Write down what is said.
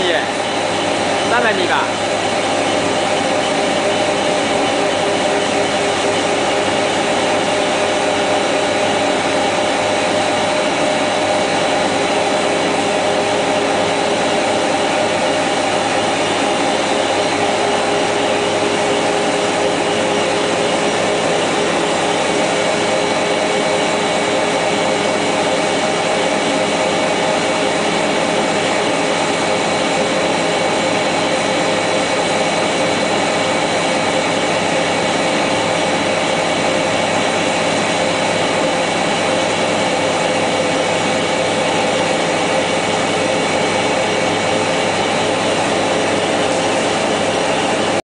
မြေရဲ့တတ်လိုက်မြေက